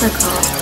difficult.